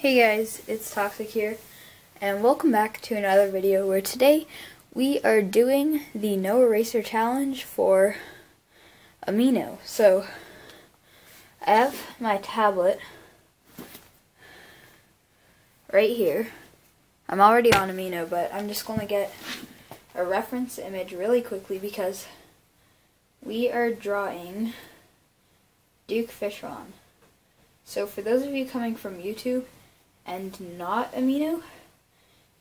Hey guys, it's Toxic here, and welcome back to another video where today we are doing the No Eraser Challenge for Amino. So, I have my tablet right here. I'm already on Amino, but I'm just going to get a reference image really quickly because we are drawing Duke Fishron. So for those of you coming from YouTube, and not Amino.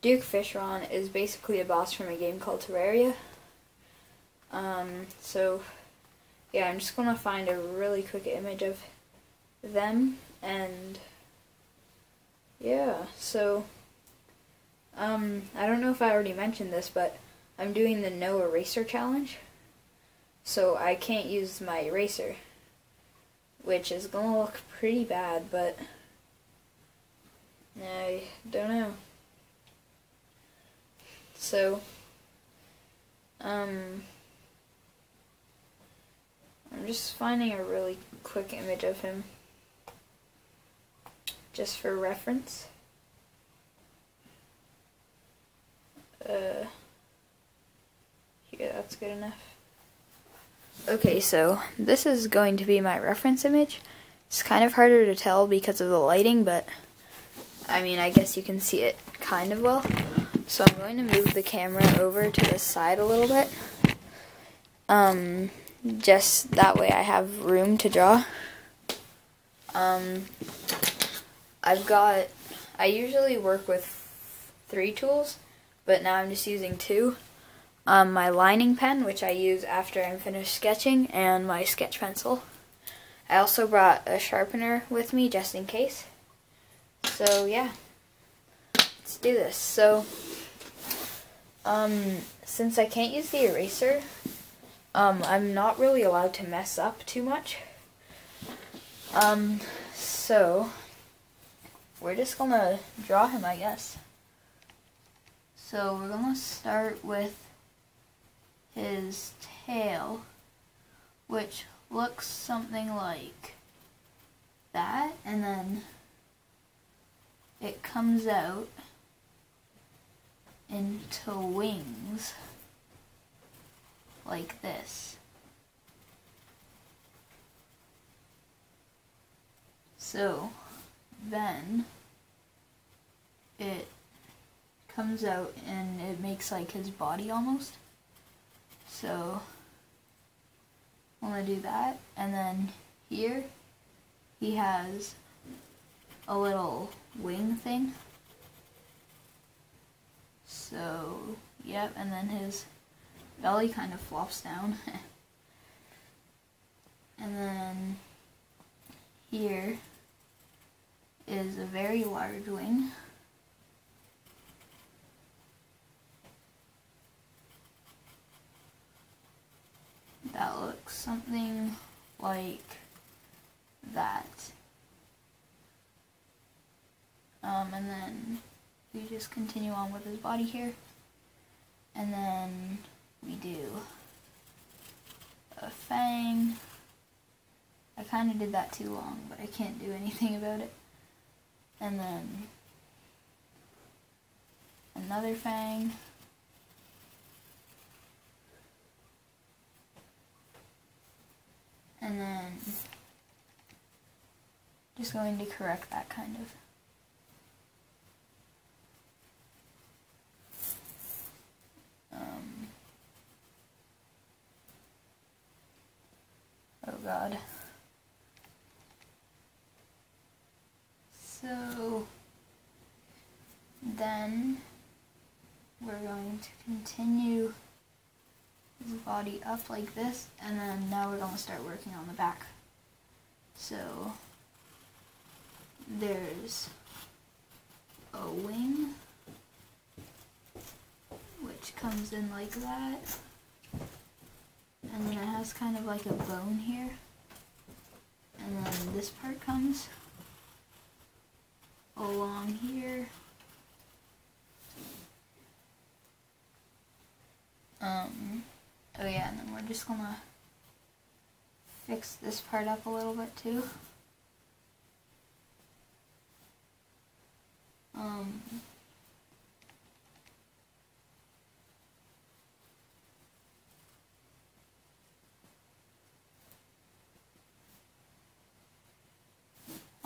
Duke Fishron is basically a boss from a game called Terraria. Um, so, yeah, I'm just going to find a really quick image of them, and, yeah, so, um, I don't know if I already mentioned this, but I'm doing the No Eraser Challenge, so I can't use my eraser, which is going to look pretty bad, but... I don't know. So, um, I'm just finding a really quick image of him just for reference. Uh, yeah, that's good enough. Okay, so this is going to be my reference image. It's kind of harder to tell because of the lighting, but I mean, I guess you can see it kind of well. So I'm going to move the camera over to the side a little bit. Um, just that way I have room to draw. Um, I've got, I usually work with three tools, but now I'm just using two. Um, my lining pen, which I use after I'm finished sketching, and my sketch pencil. I also brought a sharpener with me just in case. So yeah, let's do this. So, um, since I can't use the eraser, um, I'm not really allowed to mess up too much. Um, so, we're just gonna draw him, I guess. So we're gonna start with his tail, which looks something like that, and then it comes out into wings like this. So then it comes out and it makes like his body almost. So I'm gonna do that and then here he has a little wing thing. So, yep, and then his belly kind of flops down. and then here is a very large wing. That looks something like that. Um, and then we just continue on with his body here. And then we do a fang. I kind of did that too long, but I can't do anything about it. And then another fang. And then just going to correct that kind of. Oh god. So then we're going to continue his body up like this and then now we're going to start working on the back. So there's a wing which comes in like that and then it has kind of like a bone here. And then this part comes along here. Um oh yeah and then we're just gonna fix this part up a little bit too. Um,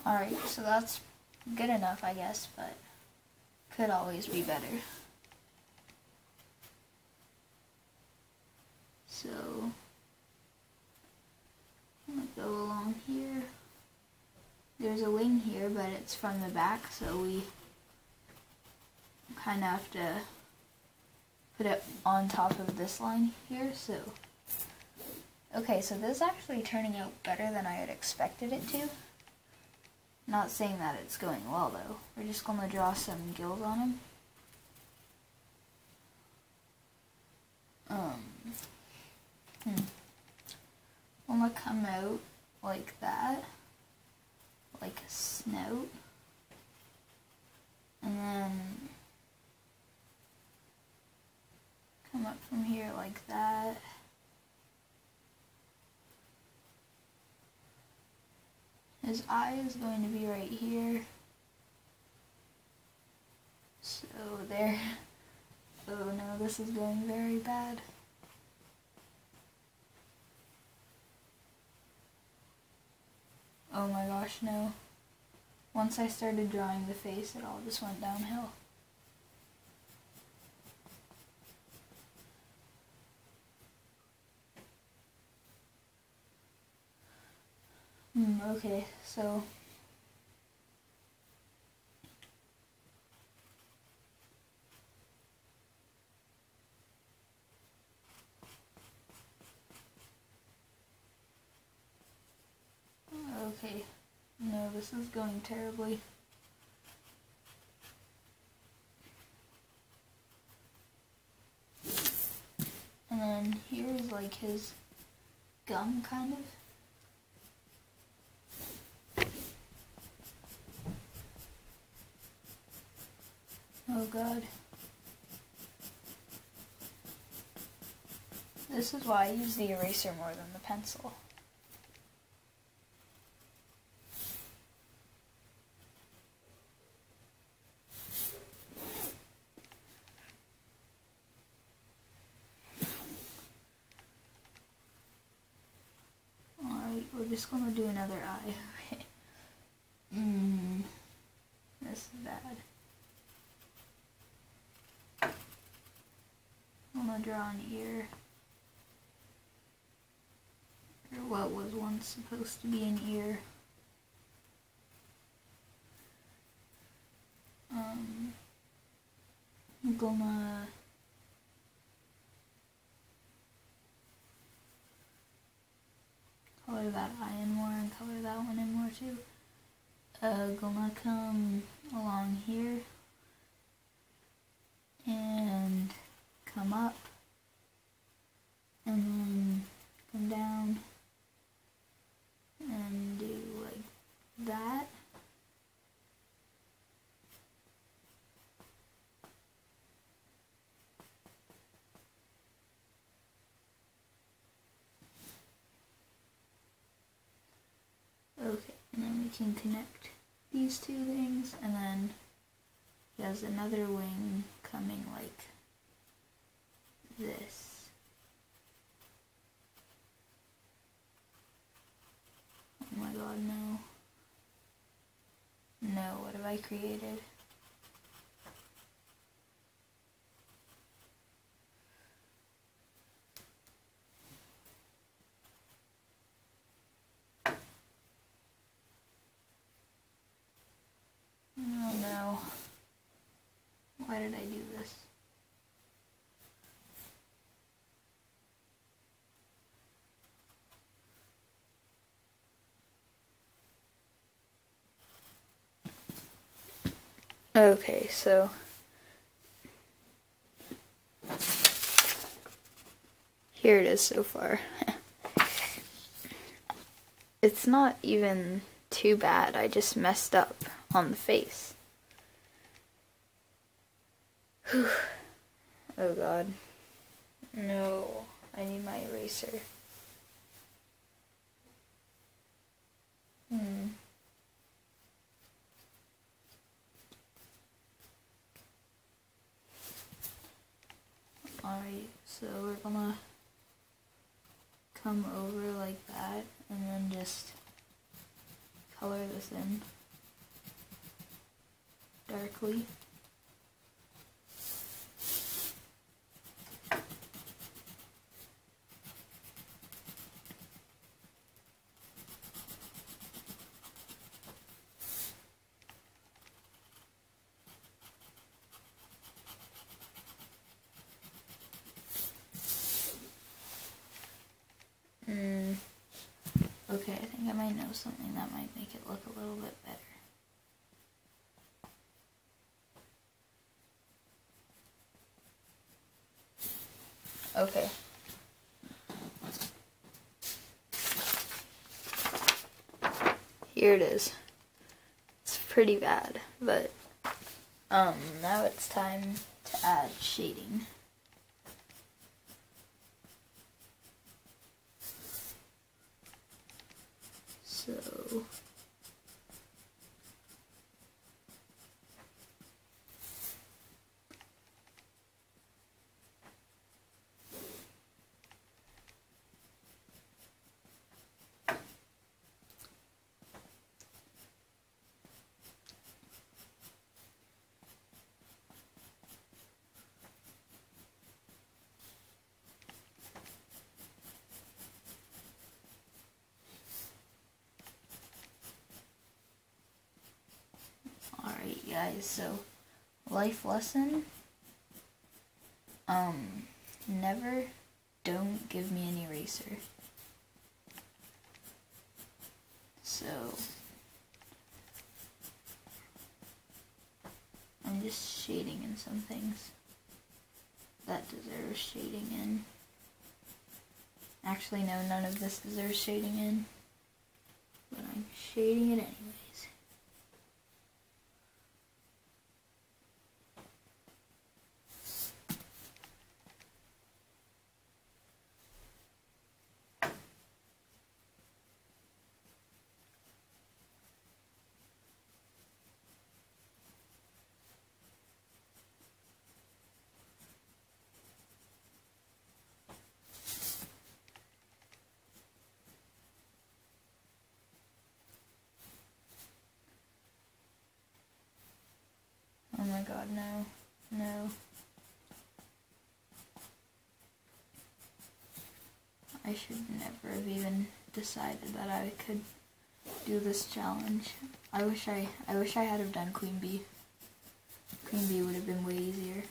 Alright, so that's good enough, I guess, but could always be better. So, I'm to go along here. There's a wing here, but it's from the back, so we kind of have to put it on top of this line here, so. Okay, so this is actually turning out better than I had expected it to. Not saying that it's going well though. We're just going to draw some gills on him. Um, hmm. I'm going to come out like that, like a snout, and then come up from here like that. His eye is going to be right here. So there. Oh no, this is going very bad. Oh my gosh, no. Once I started drawing the face, it all just went downhill. Hmm, okay, so Okay, no, this is going terribly. And then here's like his gum kind of. Oh god. This is why I use the eraser more than the pencil. Alright, we're just gonna do another eye. Mmm. This is bad. I'm gonna draw an ear. Or what was once supposed to be an ear. Um, I'm gonna color that eye in more and color that one in more too. Uh, gonna come along here and come up and then come down and do like that. Okay, and then we can connect these two things and then he has another wing coming like this. Oh my god, no. No, what have I created? Oh no. Why did I do this? Okay, so here it is so far. it's not even too bad. I just messed up on the face. Whew. Oh god. No, I need my eraser. Hmm. Alright, so we're gonna come over like that and then just color this in darkly. Okay, I think I might know something that might make it look a little bit better. Okay. Here it is. It's pretty bad, but um now it's time to add shading. So Alright guys, so life lesson. Um never don't give me an eraser. So I'm just shading in some things that deserve shading in. Actually no, none of this deserves shading in. But I'm shading it anyways. Oh my god, no. No. I should never have even decided that I could do this challenge. I wish I I wish I had have done Queen Bee. Queen Bee would have been way easier.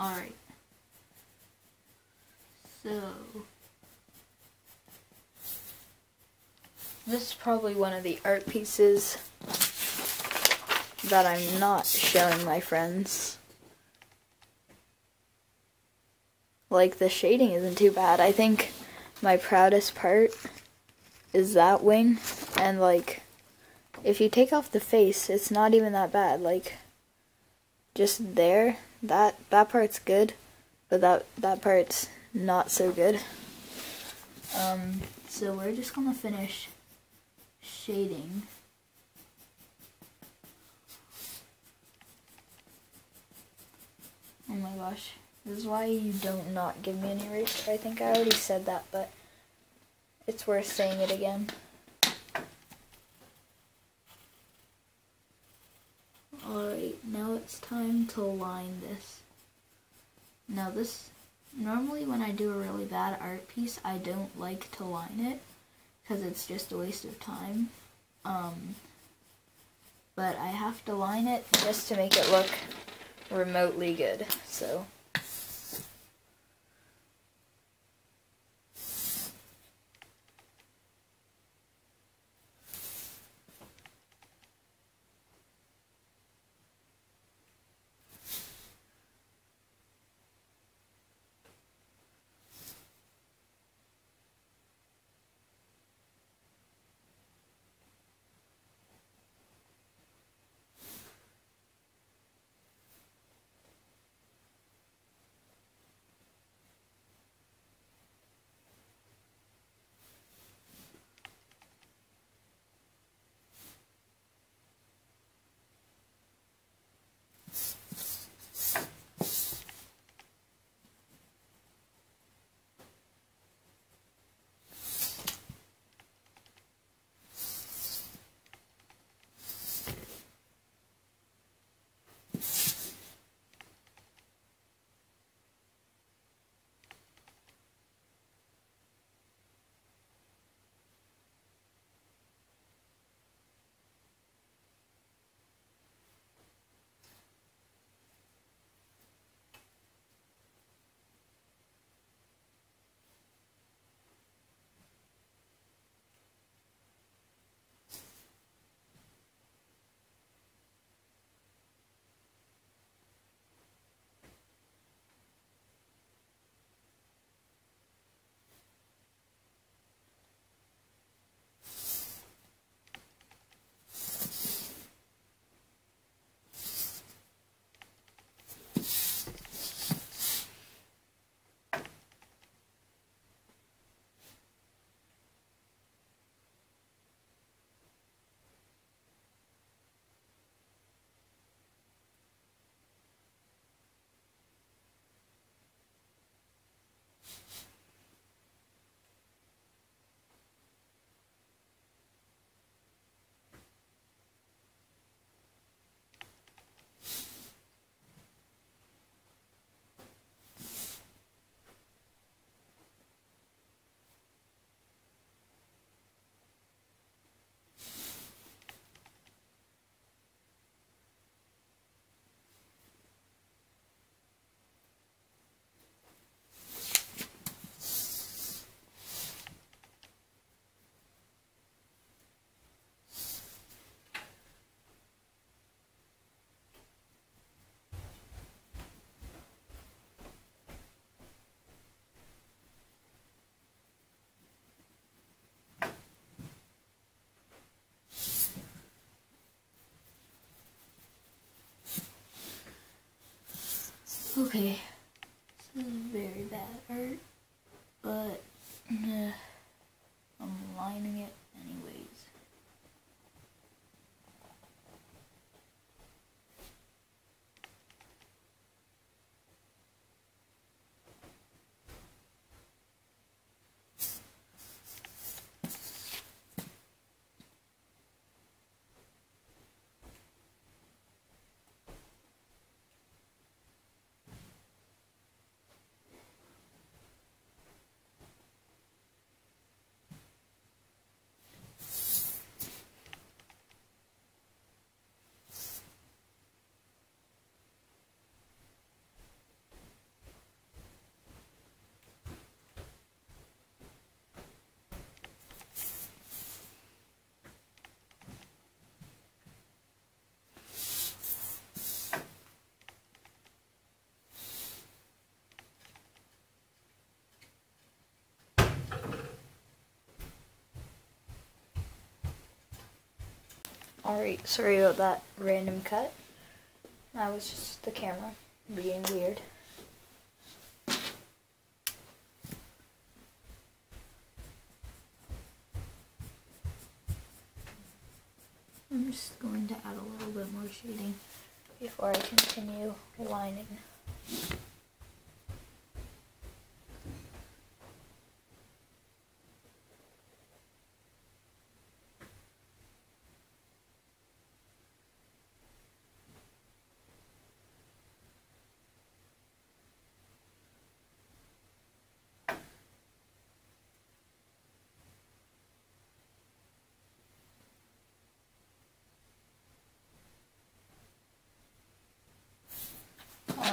Alright. So. This is probably one of the art pieces that I'm not showing my friends. Like, the shading isn't too bad. I think my proudest part is that wing. And, like, if you take off the face, it's not even that bad. Like, just there, that that part's good, but that that part's not so good. Um, So we're just gonna finish shading. Oh my gosh. This is why you don't not give me an eraser. I think I already said that, but it's worth saying it again. Alright, now it's time to line this. Now this, normally when I do a really bad art piece, I don't like to line it because it's just a waste of time. Um, but I have to line it just to make it look remotely good. So. Okay, Alright, sorry about that random cut. That was just the camera being weird. I'm just going to add a little bit more shading before I continue lining.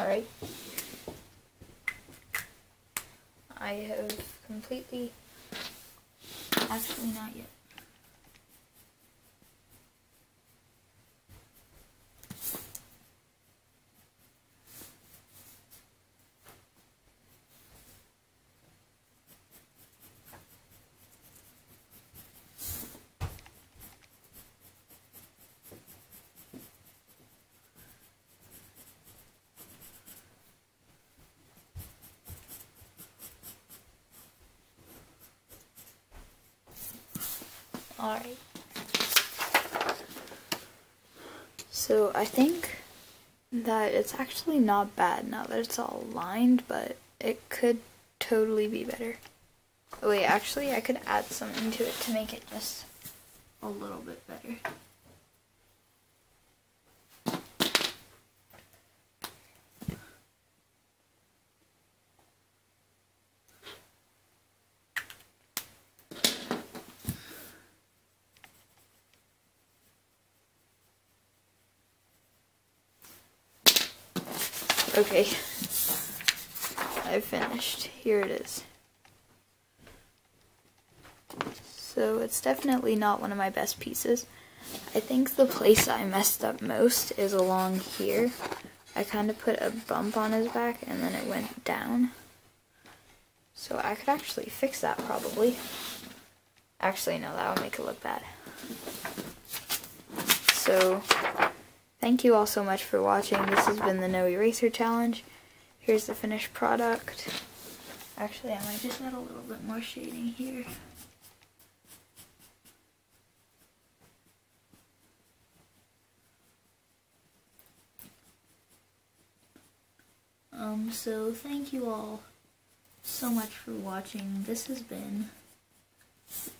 Alright. I have completely, actually not yet. Alright. So I think that it's actually not bad now that it's all lined, but it could totally be better. Wait, actually I could add something to it to make it just a little bit better. Okay. I've finished. Here it is. So it's definitely not one of my best pieces. I think the place I messed up most is along here. I kind of put a bump on his back and then it went down. So I could actually fix that probably. Actually, no, that would make it look bad. So Thank you all so much for watching. This has been the No Eraser Challenge. Here's the finished product. Actually, I might just add a little bit more shading here. Um, so thank you all so much for watching. This has been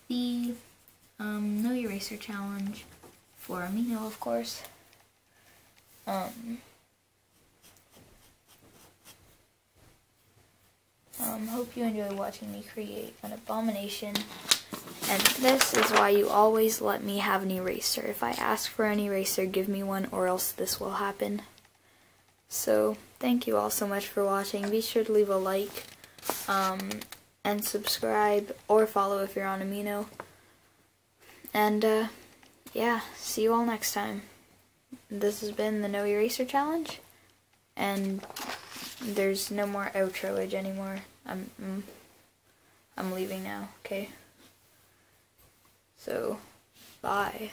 the um, No Eraser Challenge for Amino, of course. Um, um, hope you enjoy watching me create an abomination. And this is why you always let me have an eraser. If I ask for an eraser, give me one or else this will happen. So, thank you all so much for watching. Be sure to leave a like um, and subscribe or follow if you're on Amino. And, uh, yeah, see you all next time this has been the No Eraser Challenge, and there's no more outroage anymore. I'm, I'm, I'm leaving now, okay? So, bye.